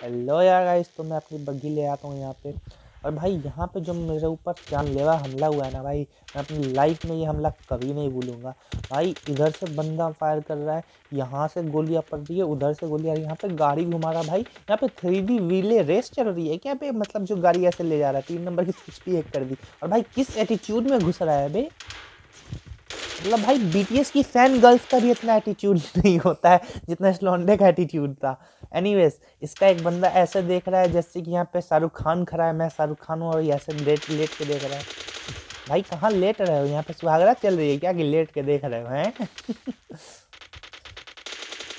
Hello यार guys तो मैं अपनी बग्गी ले आता हूँ यहाँ पे। और भाई, यहाँ पे जो मेरे ऊपर जानलेवा हमला हुआ है ना भाई, मैं अपनी लाइफ में ये हमला कभी नहीं भूलूँगा। भाई, इधर से बंदा फायर कर रहा है, यहाँ से गोलियाँ पड़ रही है, उधर से गोलियाँ यहाँ पे गाड़ी घुमा रहा भाई, यहाँ पे थ्री डी व्हीले रेस चल रही है क्या पे मतलब जो गाड़ी ऐसे ले जा रहा है, तीन नंबर की सिक्स पी एक कर दी। और भाई, किस एटीट्यूड में घुस रहा है भाई मतलब भाई बीटीएस की फ़ैन गर्ल्स का भी इतना एटीट्यूड नहीं होता है, जितना स्लॉन्डे का एटीट्यूड था। एनीवेज इसका एक बंदा ऐसे देख रहा है जैसे कि यहाँ पे शाहरुख खान खड़ा है, मैं शाहरुख खान हूँ और ऐसे लेट लेट के देख रहा है। भाई, कहाँ लेट रहे हो? यहाँ पे सुहागरा चल रही है क्या कि लेट के देख रहे हो, हैं?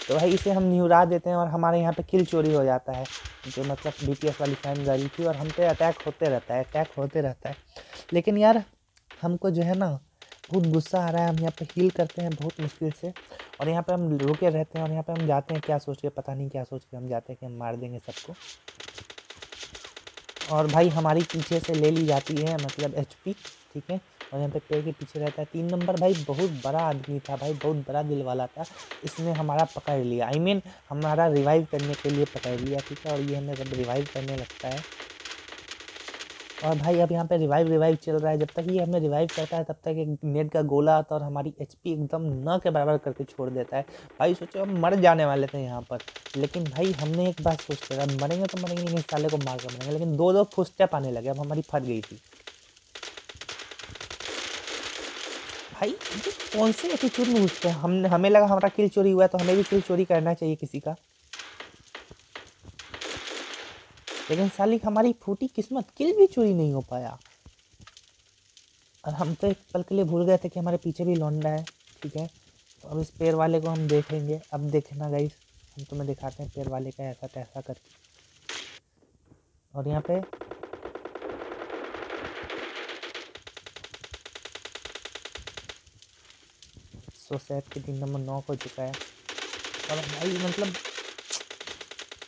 तो भाई, इसे हम निहुरा देते हैं और हमारे यहाँ पे किल चोरी हो जाता है, जो मतलब बीपीएस वाली फ़ैन गर्ल थी और हम पे अटैक होते रहता है अटैक होते रहता है। लेकिन यार, हमको जो है ना बहुत गुस्सा आ रहा है हम यहाँ पे हील करते हैं बहुत मुश्किल से। और यहाँ पे हम रुके रहते हैं और यहाँ पे हम जाते हैं क्या सोच के पता नहीं क्या सोच के हम जाते हैं कि हम मार देंगे सबको। और भाई हमारी पीछे से ले ली जाती है मतलब एचपी ठीक है? और यहाँ पे पेड़ के पीछे रहता है। तीन नंबर भाई बहुत बड़ा आदमी था भाई बहुत बड़ा दिल वाला था। इसने हमारा पकड़ लिया। आई I मीन mean, हमारा रिवाइव करने के लिए पकड़ लिया ठीक है? और ये हमें जब रिवाइव करने लगता है और भाई अब यहाँ पे रिवाइव रिवाइव चल रहा है। जब तक ये हमें रिवाइव करता है, तब तक एक नेट का गोला आता है और हमारी एचपी एकदम न के बराबर करके छोड़ देता है। भाई सोचो, हम मर जाने वाले थे यहाँ पर। लेकिन भाई हमने एक बात सोच लिया मरेंगे तो मरेंगे नहीं, साले को मार कर मरेंगे। लेकिन दो दो फुस्टेप आने लगे, अब हमारी फट गई थी। भाई कौन से एटीट्यूड में घुसते हैं? हम हमें लगा हमारा किल चोरी हुआ है तो हमें भी किल चोरी करना चाहिए किसी का। लेकिन साली हमारी फूटी किस्मत किल भी चोरी नहीं हो पाया। और हम तो एक पल के लिए भूल गए थे कि हमारे पीछे भी लौंडा है, ठीक है? तो अब इस पेड़ वाले को हम देखेंगे। अब देखना गाइस हम तुम्हें दिखाते हैं पेड़ वाले का ऐसा तैसा करके। और यहाँ पे सो सेट के दिन नंबर नौ हो चुका है। और भाई मतलब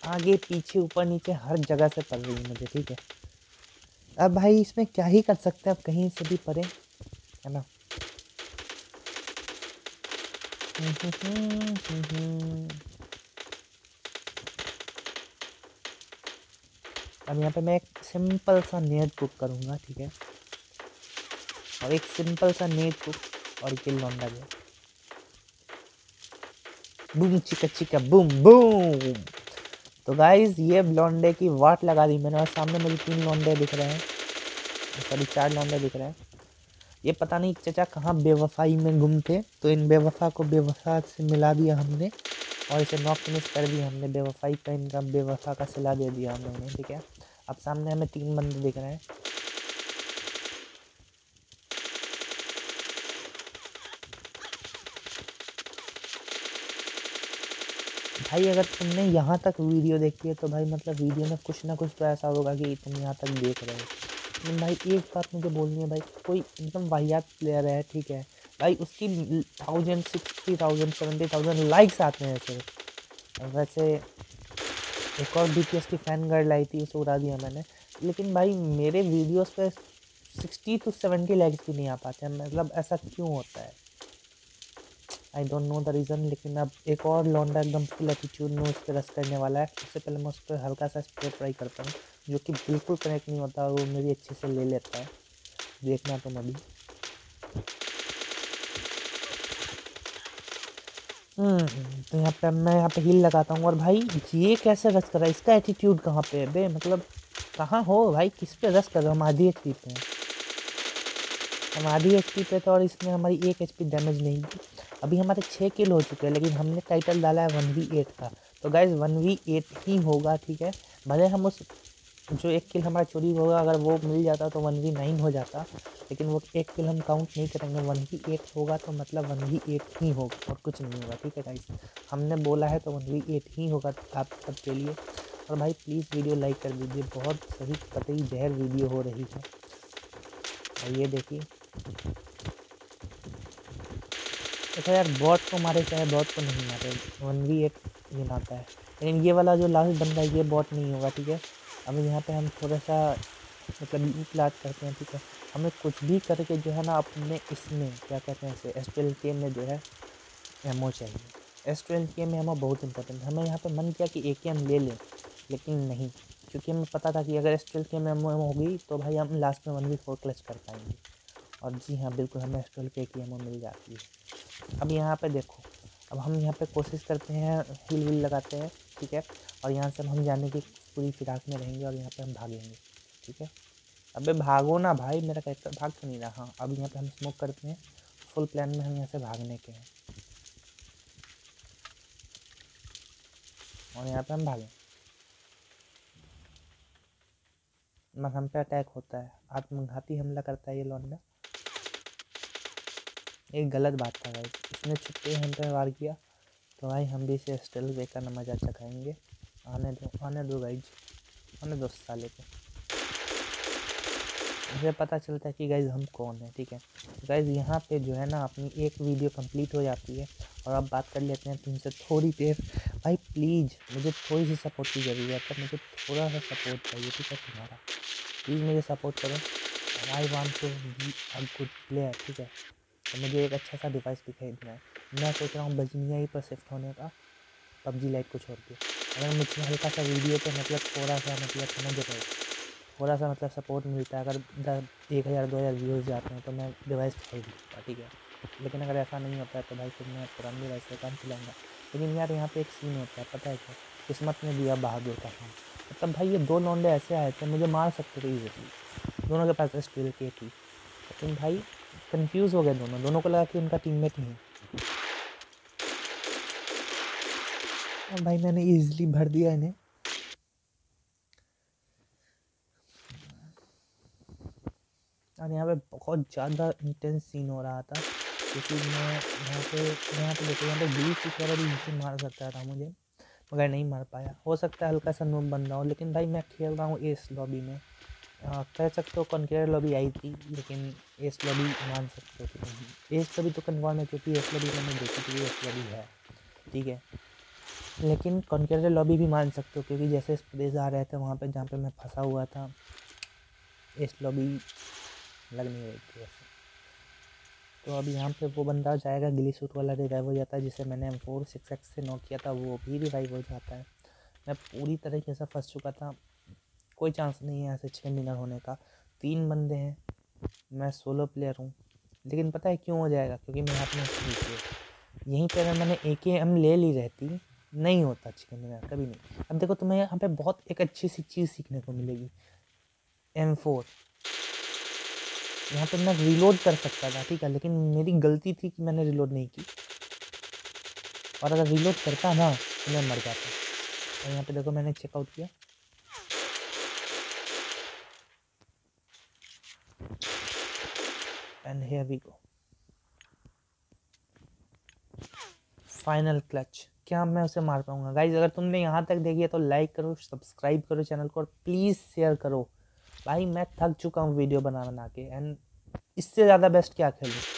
आगे, पीछे, ऊपर, नीचे, हर जगह से पड़ रही है मुझे, ठीक है? अब भाई इसमें क्या ही कर सकते हैं, अब कहीं से भी पढ़े है ना? अब यहाँ पे मैं एक सिंपल सा नेट कुक करूँगा, ठीक है? और एक सिंपल सा नेट कुक और किल लौंडा गया बूम चिका चिका बूम बूम तो गाइज़ ये लॉन्डे की वाट लगा दी मैंने और सामने मुझे तीन लॉन्डे दिख रहे हैं। सॉरी, चार लॉन्डे दिख रहे हैं। ये पता नहीं चचा कहाँ बेवफाई में गुम थे तो इन बेवफा को बेवफा से मिला दिया हमने और इसे नॉक फिनिश कर दिया हमने। बेवफाई का इनका बेवफा का सिला दे दिया हमने, ठीक है? अब सामने हमें तीन बंदे दिख रहे हैं। भाई, अगर तुमने यहाँ तक वीडियो देखी है तो भाई मतलब वीडियो में कुछ ना कुछ तो ऐसा होगा कि तुम यहाँ तक देख रहे हो। लेकिन भाई, एक बात मुझे बोलनी है भाई, कोई एकदम वाहियात प्लेयर है, ठीक है? भाई, उसकी thousand sixty thousand seventy thousand likes आते हैं सिर्फ़। वैसे एक और बी की फ़ैन गर्ल आई थी, उसे उड़ा दिया मैंने। लेकिन भाई, मेरे वीडियोस पे सिक्सटी टू सेवेंटी लाइक्स भी नहीं आ पाते मतलब ऐसा क्यों होता है? I don't know the reason लेकिन अब एक और लौंडा एकदम फुल एटीट्यूड में उस पर रस करने वाला है। उससे पहले मैं उस पर हल्का सा स्प्रे ट्राई करता हूँ जो कि बिल्कुल कनेक्ट नहीं होता वो मेरी अच्छे से ले लेता है। देखना तुम अभी। हम्म, तो यहाँ पे मैं यहाँ पे हिल लगाता हूँ और भाई ये कैसे रस कर रहा है? इसका एटीट्यूड कहाँ पे है बे? मतलब कहाँ हो भाई? किस पे रस कर रहे हो? हम आधी एच पी पे हम आधी एच पी पे तो और इसने हमारी एक एच पी डैमेज नहीं दी अभी हमारे छः किल हो चुके हैं, लेकिन हमने टाइटल डाला है वन वी एट का। तो गाइज़ वन वी एट ही होगा, ठीक है? भले हम उस, जो एक किल हमारा चोरी होगा, अगर वो मिल जाता तो वन वी नाइन हो जाता, लेकिन वो एक किल हम काउंट नहीं करेंगे। वन वी एट होगा तो मतलब वन वी एट ही होगा, और कुछ नहीं होगा, ठीक है गाइज़ हमने बोला है तो वन वी एट ही होगा आप सबके लिए। और भाई प्लीज़ वीडियो लाइक कर दीजिए, बहुत सही कतई जहर वीडियो हो रही है। और ये देखिए। देखो यार बॉट को मारे चाहे बॉट को नहीं मारे। वन वी एट विन आता है। लेकिन ये वाला जो लास्ट बंदा है, ये बॉट नहीं होगा, ठीक है? अब यहाँ पे हम थोड़ा सा मतलब क्लास करते हैं, ठीक है? हमें कुछ भी करके जो है ना, अपने इसमें, क्या कहते हैं इसे एस ट्वेल्व के में जो है एमओ चाहिए। एस ट्वेल्व के में एमओ बहुत इंपॉर्टेंट हमें यहाँ पर मन किया कि ए के एम ले लें, लेकिन नहीं। क्योंकि हमें पता था कि अगर एस स्टिल के में होगी तो भाई हम लास्ट में वन वी फोर क्लच कर पाएँगे। और जी हाँ बिल्कुल हमें स्टिल के की एमओ मिल जाती है। अब यहाँ पे देखो, अब हम यहाँ पे कोशिश करते हैं, हिल विल लगाते हैं, ठीक है? और यहाँ से हम जाने की पूरी फिराक में रहेंगे और यहाँ पे हम भागेंगे ठीक है? अबे भागो ना भाई, मेरा कैरेक्टर भाग तो नहीं रहा। हाँ अब यहाँ पे हम स्मोक करते हैं फुल प्लान में हम यहाँ से भागने के हैं। और यहाँ पे हम भागें मगर हम पे अटैक होता है। आत्मघाती हमला करता है ये लौंडा एक गलत बात था भाई। इसने छुट्टे हम पे वार किया तो भाई हम भी इसे स्टिल बेकर मज़ा चखाएँगे आने दो आने दो भाई आने दो साले को। मुझे पता चलता है कि गाइज़ हम कौन है, ठीक है? गाइज़ यहाँ पे जो है ना अपनी एक वीडियो कंप्लीट हो जाती है और अब बात कर लेते हैं तुमसे थोड़ी देर। भाई प्लीज़ मुझे थोड़ी सी सपोर्ट की ज़रूरत है, मुझे थोड़ा सा सपोर्ट चाहिए, ठीक है तुम्हारा? प्लीज़ मुझे सपोर्ट करो। I want to be a good player ठीक है? तो मुझे एक अच्छा सा डिवाइस दिखाई देना है। मैं सोच रहा हूँ बजनिया ही पर शिफ्ट होने का, पबजी लाइट को छोड़ के अगर मुझे हल्का सा वीडियो पे मतलब थोड़ा सा मतलब समझ रहे थोड़ा सा मतलब सपोर्ट मिलता है। अगर दस, एक हज़ार, दो हज़ार व्यूज़ जाते हैं तो मैं डिवाइस खरीद लूँगा ठीक है? लेकिन अगर ऐसा नहीं होता है तो भाई फिर मैं पुरानी डिवाइस से काम चलाऊँगा। लेकिन यार, यहाँ पे एक सीन होता है, पता है क्या? किस्मत ने दिया बहादुर का काम मतलब भाई, ये दो लौंडे ऐसे आए थे, मुझे मार सकते थे इजीली दोनों के पास स्टिल के थी। लेकिन भाई कंफ्यूज हो गए दोनों। दोनों को लगा कि उनका टीममेट ही है। और भाई, मैंने इजीली भर दिया इन्हें। और यहाँ पे बहुत ज़्यादा इंटेंस सीन हो रहा था, क्योंकि मैं यहाँ पे यहाँ पे देखो, यहाँ पे बीस की तरह भी नीचे मार सकता था मुझे, मगर नहीं मार पाया। हो सकता है हल्का सा नूब बन रहा हो, लेकिन भाई मैं खेल रहा हूँ एस लॉबी में। कह सकते हो कॉन्केर लॉबी आई थी, लेकिन एस लॉबी मान सकते हो कि नहीं एस लॉबी तो कन्फर्म है, क्योंकि एस लॉबी मैंने देखी थी एस लॉबी है, ठीक है। लेकिन कॉन्केर लॉबी भी मान सकते हो, क्योंकि जैसे स्पेस आ रहे थे, वहाँ पे जहाँ पे मैं फंसा हुआ था एस लॉबी लग नहीं रही थी ऐसे। तो अब यहाँ पे वो बंदा जाएगा, गिली सूट वाला रिवाइव हो जाता है, जिसे मैंने एम फोर सिक्स एक्स से नोट किया था, वो भी रिवाइव हो जाता है। मैं पूरी तरीके से फंस चुका था। कोई चांस नहीं है ऐसे छः मिनट होने का। तीन बंदे हैं। मैं सोलो प्लेयर हूँ। लेकिन पता है क्यों हो जाएगा? क्योंकि मैं हाथ यहीं पर मैंने ए के एम ले ली रहती, नहीं होता चिकन डिनर कभी नहीं। अब देखो तुम्हें यहाँ पे बहुत एक अच्छी सी चीज़ सीखने को मिलेगी। एम फोर यहाँ पे मैं रिलोड कर सकता था, ठीक है, लेकिन मेरी गलती थी कि मैंने रिलोड नहीं की। और अगर रिलोड करता ना तो मैं मर जाता। और यहाँ पे देखो मैंने चेकआउट किया। And here we go final clutch क्या मैं उसे मार पाऊँगा? गाइज़ अगर तुमने यहाँ तक देखी है तो लाइक करो सब्सक्राइब करो चैनल को, और प्लीज़ शेयर करो। भाई, मैं थक चुका हूँ वीडियो बना बना के एंड इससे ज़्यादा बेस्ट क्या खेलूँ?